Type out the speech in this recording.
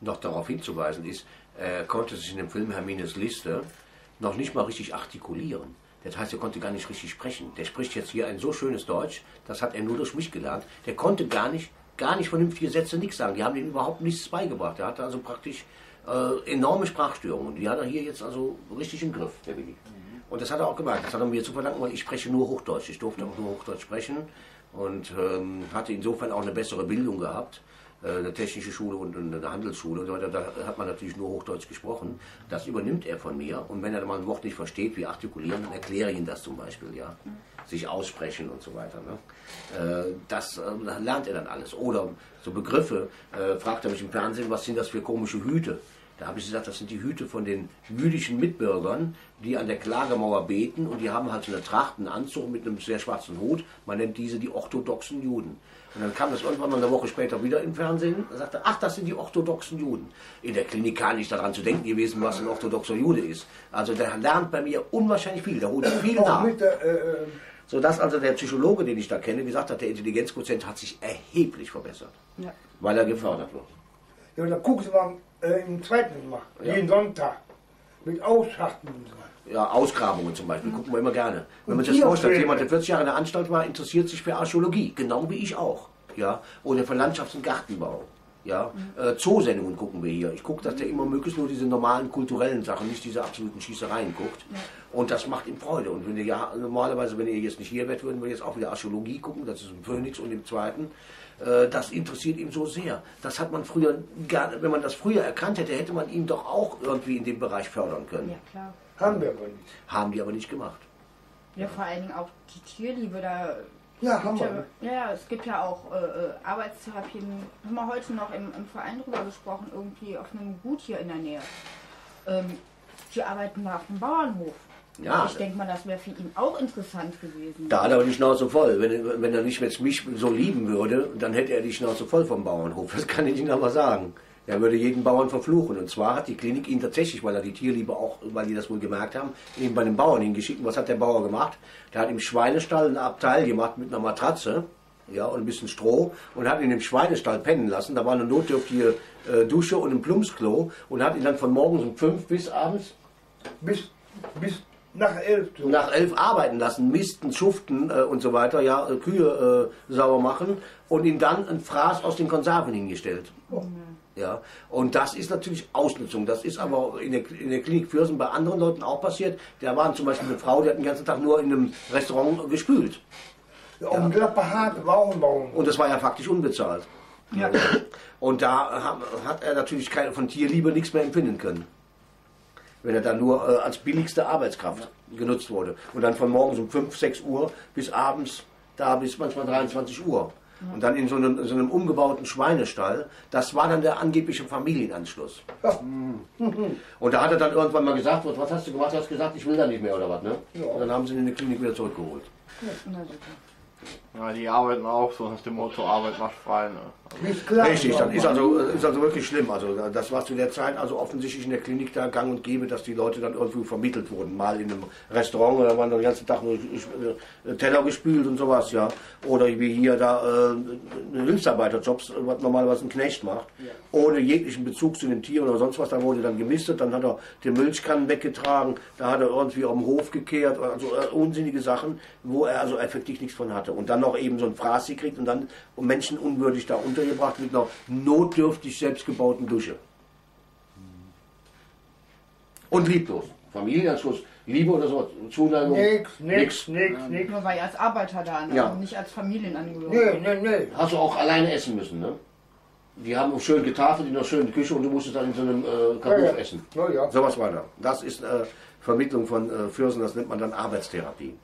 noch darauf hinzuweisen ist, er konnte sich in dem Film Hermines Liste noch nicht mal richtig artikulieren. Das heißt, er konnte gar nicht richtig sprechen. Der spricht jetzt hier ein so schönes Deutsch, das hat er nur durch mich gelernt. Der konnte gar nicht, gar nicht vernünftige Sätze nichts sagen. Die haben ihm überhaupt nichts beigebracht. Er hatte also praktisch äh, enorme Sprachstörungen. Die hat er hier jetzt also richtig im Griff, der Willi. Und das hat er auch gemerkt. Das hat er mir zu verdanken, weil ich spreche nur Hochdeutsch. Ich durfte auch nur Hochdeutsch sprechen und ähm, hatte insofern auch eine bessere Bildung gehabt. Äh, eine technische Schule und eine Handelsschule und so weiter, da hat man natürlich nur Hochdeutsch gesprochen. Das übernimmt er von mir und wenn er mal ein Wort nicht versteht, wie artikulieren, dann erkläre ich ihm das zum Beispiel, ja. Sich aussprechen und so weiter. Ne? Äh, das äh, lernt er dann alles. Oder so Begriffe, fragt er mich im Fernsehen, was sind das für komische Hüte? Da habe ich gesagt, das sind die Hüte von den jüdischen Mitbürgern, die an der Klagemauer beten und die haben halt so eine Tracht, einen Anzug mit einem sehr schwarzen Hut. Man nennt diese die orthodoxen Juden. Und dann kam das irgendwann mal eine Woche später wieder im Fernsehen und sagte, ach, das sind die orthodoxen Juden. In der Klinik gar nicht daran zu denken gewesen, was ein orthodoxer Jude ist. Also der lernt bei mir unwahrscheinlich viel, der holt viel nach. Äh, äh, Sodass also der Psychologe, den ich da kenne, gesagt hat, der Intelligenzquotient hat sich erheblich verbessert. Ja. Weil er gefördert wird. Ja, und dann gucken Sie mal äh, im zweiten Mal, ja. jeden Sonntag, mit Ausschachten und so ja, Ausgrabungen zum Beispiel, gucken wir immer gerne. Wenn man sich das vorstellt, jemand, der 40 Jahre in der Anstalt war, interessiert sich für Archäologie, genau wie ich auch. Ja? Oder für Landschafts- und Gartenbau. Ja? Mhm. Äh, Zoosendungen gucken wir hier. Ich gucke, dass der immer möglichst nur diese normalen kulturellen Sachen, nicht diese absoluten Schießereien guckt. Ja. Und das macht ihm Freude. Und wenn ihr ja, normalerweise, wenn ihr jetzt nicht hier wärt, würden wir jetzt auch wieder Archäologie gucken, das ist im Phoenix und im zweiten. Äh, das interessiert ihn so sehr. Das hat man früher, wenn man das früher erkannt hätte, hätte man ihn doch auch irgendwie in dem Bereich fördern können. Ja, klar. Haben wir aber nicht. Haben die aber nicht gemacht. Ja, vor allen Dingen auch die Tierliebe da. Ja, haben wir. Ja, ja, es gibt ja auch äh, äh, Arbeitstherapien. Haben wir heute noch im, im, Verein drüber gesprochen, irgendwie auf einem Gut hier in der Nähe. Ähm, die arbeiten da auf dem Bauernhof. Ja. Ich denke mal, das wäre für ihn auch interessant gewesen. Da hat er aber die Schnauze voll. Wenn, wenn er nicht mehr mich so lieben würde, dann hätte er die Schnauze voll vom Bauernhof. Das kann ich Ihnen aber sagen. Er würde jeden Bauern verfluchen. Und zwar hat die Klinik ihn tatsächlich, weil er die Tierliebe auch, weil die das wohl gemerkt haben, ihn bei den Bauern hingeschickt. Und was hat der Bauer gemacht? Der hat im Schweinestall ein Abteil gemacht mit einer Matratze ja, und ein bisschen Stroh und hat ihn im Schweinestall pennen lassen. Da war eine notdürftige äh, Dusche und ein Plumpsklo und hat ihn dann von morgens um fünf bis abends bis, bis nach elf. Nach elf arbeiten lassen, misten, schuften äh, und so weiter, ja, äh, Kühe äh, sauber machen und ihm dann ein Fraß aus den Konserven hingestellt. Oh. Ja, und das ist natürlich Ausnutzung. Das ist aber in der, in der Klinik Fürsen bei anderen Leuten auch passiert. Da war zum Beispiel eine Frau, die hat den ganzen Tag nur in einem Restaurant gespült. Ja, und ja. behaart Und das war ja faktisch unbezahlt. Ja. Und da hat er natürlich keine, von Tierliebe nichts mehr empfinden können. Wenn er dann nur äh, als billigste Arbeitskraft genutzt wurde. Und dann von morgens um 5, 6 Uhr bis abends, da bis manchmal 23 Uhr. Und dann in so einem, so einem, umgebauten Schweinestall. Das war dann der angebliche Familienanschluss. Ja. Und da hat er dann irgendwann mal gesagt, was hast du gemacht? Du hast gesagt, ich will da nicht mehr oder was, ne? Ja. Und dann haben sie ihn in die Klinik wieder zurückgeholt. Ja, ja, die arbeiten auch so nach dem Motto Arbeit macht frei. Ne? Also Richtig, das ist also, ist also wirklich schlimm. Also das war zu der Zeit also offensichtlich in der Klinik da gang und gäbe, dass die Leute dann irgendwie vermittelt wurden. Mal in einem Restaurant, da waren den ganzen Tag nur äh, Teller gespült und sowas, ja. Oder wie hier da äh, Hilfsarbeiterjobs, was normalerweise ein Knecht macht, ja. ohne jeglichen Bezug zu den Tieren oder sonst was. Da wurde dann gemistet, dann hat er die Milchkannen weggetragen, da hat er irgendwie auf dem Hof gekehrt, also äh, unsinnige Sachen, wo er also effektiv nichts von hatte. Und dann noch eben so ein Fraß gekriegt und dann menschenunwürdig da untergebracht mit einer notdürftig selbstgebauten Dusche. Und lieblos. Familienanschluss, Liebe oder so, Zuneigung. Nix, nix, nix, nix. Nur weil er als Arbeiter da, ne? ja. nicht als Familienangehöriger. Nee, nee, nee. Hast du auch alleine essen müssen, ne? Die haben schön getafelt in einer schönen Küche und du musstest dann in so einem äh, Kabuff ja, ja. essen. Ja, ja. So was war da. Das ist äh, Vermittlung von äh, Fürsen, das nennt man dann Arbeitstherapie.